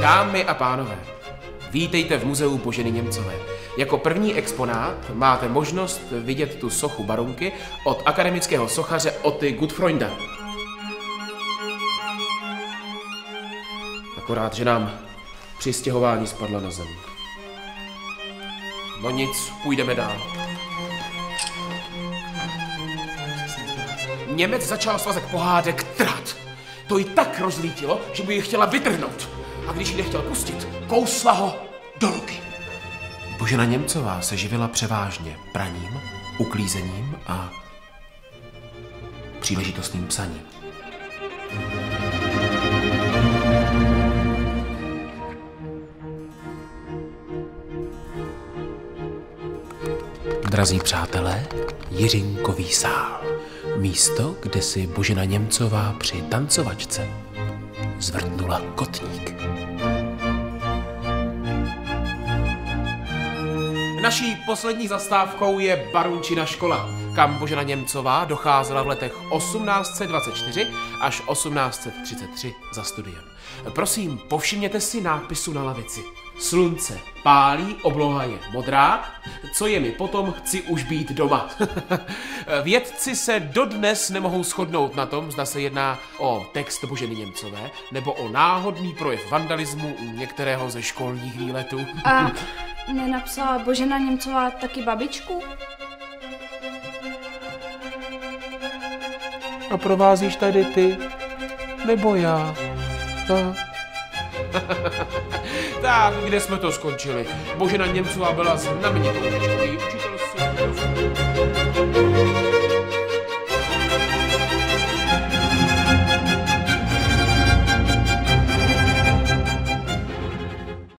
Dámy a pánové, vítejte v muzeu Boženy Němcové. Jako první exponát máte možnost vidět tu sochu barunky od akademického sochaře Oty Gutfreunda. Akorát, že nám při stěhování spadla na zem. No nic, půjdeme dál. Němec začal svazek pohádek trhat. To ji tak rozlítilo, že by ji chtěla vytrhnout. A když ji nechtěl pustit, kousla ho do ruky. Božena Němcová se živila převážně praním, uklízením a příležitostným psaním. Drazí přátelé, Jiřinkový sál. Místo, kde si Božena Němcová při tancovačce zvrtnula kotník. Naší poslední zastávkou je Barunčina škola, kam Božena Němcová docházela v letech 1824 až 1833 za studiem. Prosím, povšimněte si nápisu na lavici. Slunce pálí, obloha je modrá, co je mi potom, chci už být doma. Vědci se dodnes nemohou shodnout na tom, zda se jedná o text Boženy Němcové, nebo o náhodný projev vandalismu u některého ze školních výletů. A nenapsala Božena Němcová taky babičku? A provázíš tady ty? Nebo já? A... tak, kde jsme to skončili? Božena Němcová byla znamenitou. Její učitel si...